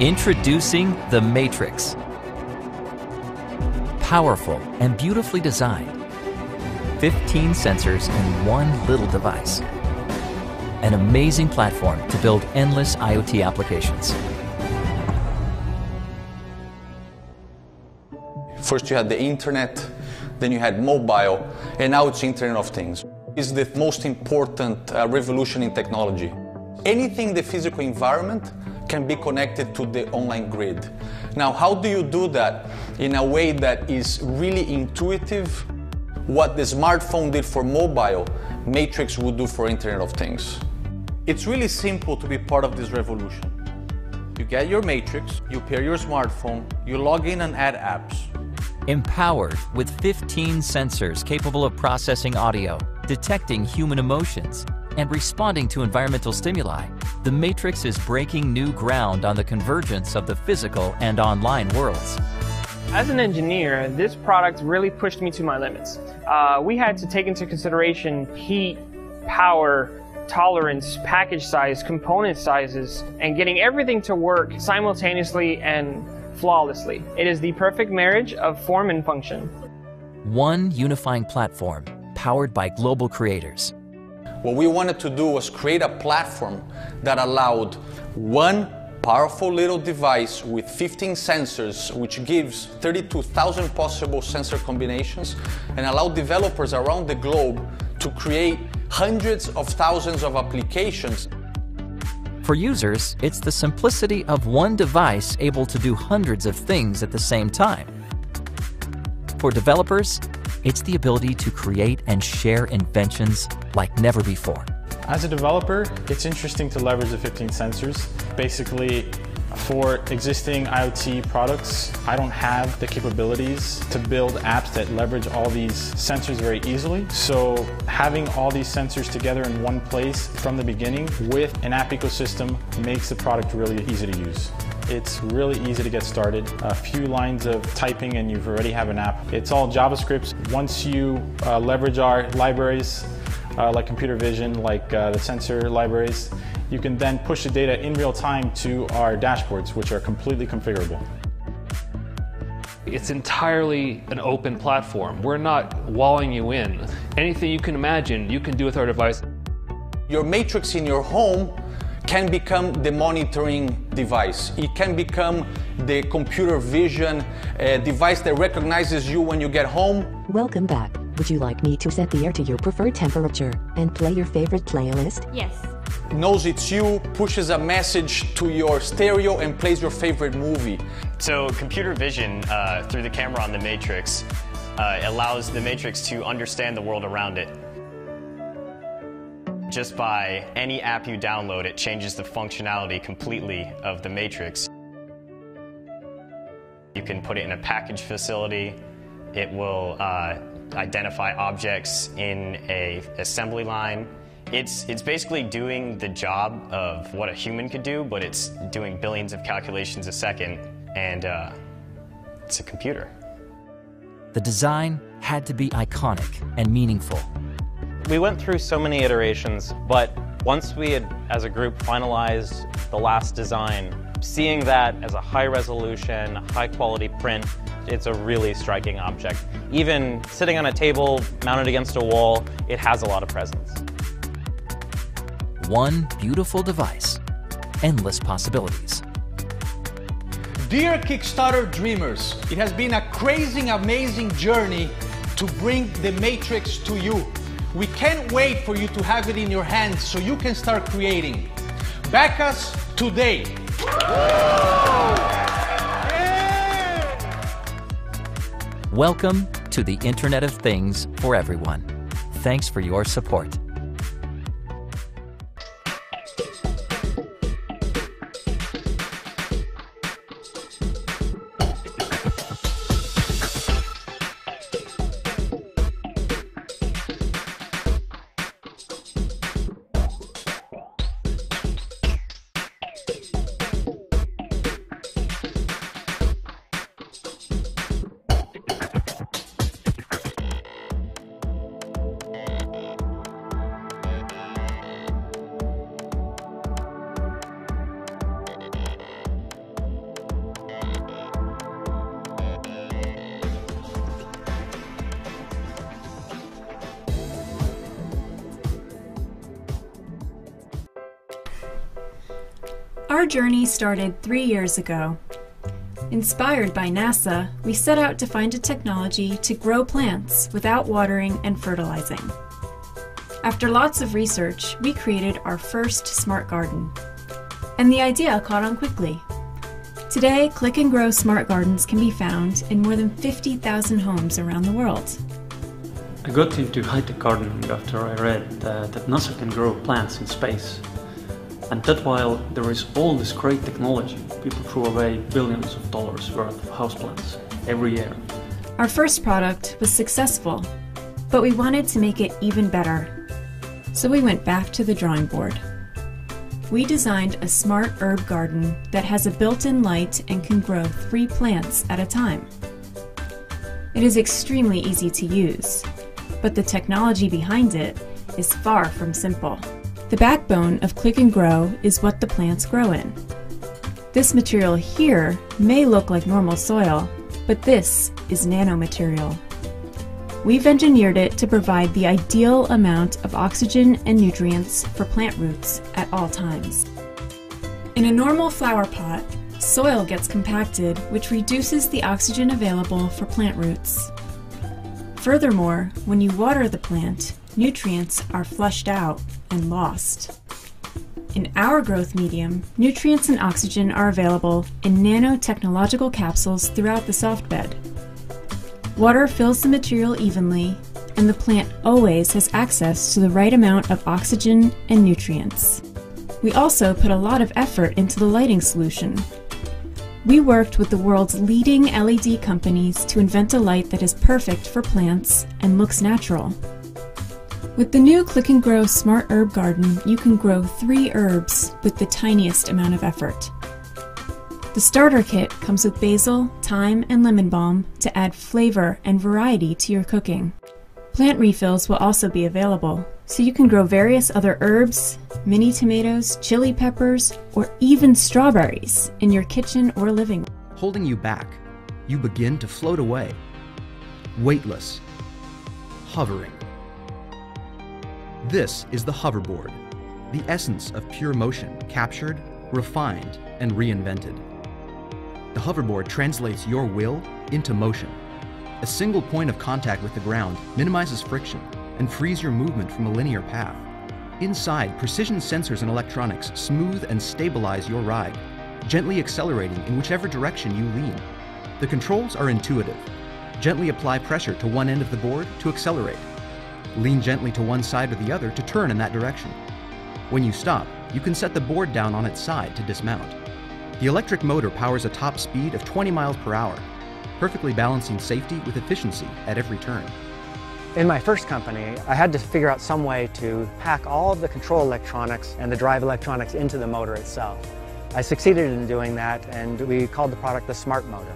Introducing the Matrix. Powerful and beautifully designed. 15 sensors in one little device. An amazing platform to build endless IoT applications. First you had the internet, then you had mobile, and now it's Internet of Things. It's the most important uh, revolution in technology. Anything in the physical environment can be connected to the online grid. Now, how do you do that in a way that is really intuitive? What the smartphone did for mobile, Matrix would do for Internet of Things. It's really simple to be part of this revolution. You get your Matrix, you pair your smartphone, you log in and add apps. Empowered with 15 sensors capable of processing audio, detecting human emotions, and responding to environmental stimuli, the Matrix is breaking new ground on the convergence of the physical and online worlds. As an engineer, this product really pushed me to my limits. Uh, we had to take into consideration heat, power, tolerance, package size, component sizes, and getting everything to work simultaneously and flawlessly. It is the perfect marriage of form and function. One unifying platform powered by global creators. What we wanted to do was create a platform that allowed one powerful little device with 15 sensors, which gives 32,000 possible sensor combinations, and allow developers around the globe to create hundreds of thousands of applications. For users, it's the simplicity of one device able to do hundreds of things at the same time. For developers, it's the ability to create and share inventions like never before. As a developer, it's interesting to leverage the 15 sensors. Basically, for existing IoT products, I don't have the capabilities to build apps that leverage all these sensors very easily. So having all these sensors together in one place from the beginning with an app ecosystem makes the product really easy to use. It's really easy to get started. A few lines of typing and you've already have an app. It's all JavaScript. Once you uh, leverage our libraries, uh, like computer vision, like uh, the sensor libraries, you can then push the data in real time to our dashboards, which are completely configurable. It's entirely an open platform. We're not walling you in. Anything you can imagine, you can do with our device. Your matrix in your home can become the monitoring device. It can become the computer vision uh, device that recognizes you when you get home. Welcome back. Would you like me to set the air to your preferred temperature and play your favorite playlist? Yes. Knows it's you, pushes a message to your stereo and plays your favorite movie. So computer vision uh, through the camera on the Matrix uh, allows the Matrix to understand the world around it. Just by any app you download, it changes the functionality completely of the Matrix. You can put it in a package facility. It will uh, identify objects in a assembly line. It's, it's basically doing the job of what a human could do, but it's doing billions of calculations a second, and uh, it's a computer. The design had to be iconic and meaningful. We went through so many iterations, but once we had, as a group, finalized the last design, seeing that as a high resolution, high quality print, it's a really striking object. Even sitting on a table, mounted against a wall, it has a lot of presence. One beautiful device, endless possibilities. Dear Kickstarter dreamers, it has been a crazy, amazing journey to bring the Matrix to you. We can't wait for you to have it in your hands so you can start creating. Back us today. Welcome to the Internet of Things for everyone. Thanks for your support. Our journey started three years ago. Inspired by NASA, we set out to find a technology to grow plants without watering and fertilizing. After lots of research, we created our first smart garden. And the idea caught on quickly. Today, Click and Grow smart gardens can be found in more than 50,000 homes around the world. I got into high-tech gardening after I read uh, that NASA can grow plants in space. And that while there is all this great technology, people throw away billions of dollars worth of houseplants every year. Our first product was successful, but we wanted to make it even better. So we went back to the drawing board. We designed a smart herb garden that has a built-in light and can grow three plants at a time. It is extremely easy to use, but the technology behind it is far from simple. The backbone of Click and Grow is what the plants grow in. This material here may look like normal soil, but this is nanomaterial. We've engineered it to provide the ideal amount of oxygen and nutrients for plant roots at all times. In a normal flower pot, soil gets compacted, which reduces the oxygen available for plant roots. Furthermore, when you water the plant, nutrients are flushed out and lost. In our growth medium, nutrients and oxygen are available in nanotechnological capsules throughout the soft bed. Water fills the material evenly, and the plant always has access to the right amount of oxygen and nutrients. We also put a lot of effort into the lighting solution. We worked with the world's leading LED companies to invent a light that is perfect for plants and looks natural. With the new Click and Grow Smart Herb Garden, you can grow three herbs with the tiniest amount of effort. The starter kit comes with basil, thyme, and lemon balm to add flavor and variety to your cooking. Plant refills will also be available, so you can grow various other herbs, mini tomatoes, chili peppers, or even strawberries in your kitchen or living room. Holding you back, you begin to float away. Weightless. Hovering. This is the hoverboard, the essence of pure motion, captured, refined, and reinvented. The hoverboard translates your will into motion. A single point of contact with the ground minimizes friction and frees your movement from a linear path. Inside, precision sensors and electronics smooth and stabilize your ride, gently accelerating in whichever direction you lean. The controls are intuitive. Gently apply pressure to one end of the board to accelerate. Lean gently to one side or the other to turn in that direction. When you stop, you can set the board down on its side to dismount. The electric motor powers a top speed of 20 miles per hour, perfectly balancing safety with efficiency at every turn. In my first company, I had to figure out some way to pack all of the control electronics and the drive electronics into the motor itself. I succeeded in doing that and we called the product the Smart Motor.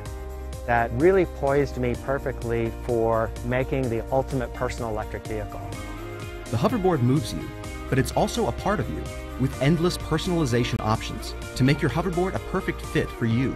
That really poised me perfectly for making the ultimate personal electric vehicle. The hoverboard moves you, but it's also a part of you with endless personalization options to make your hoverboard a perfect fit for you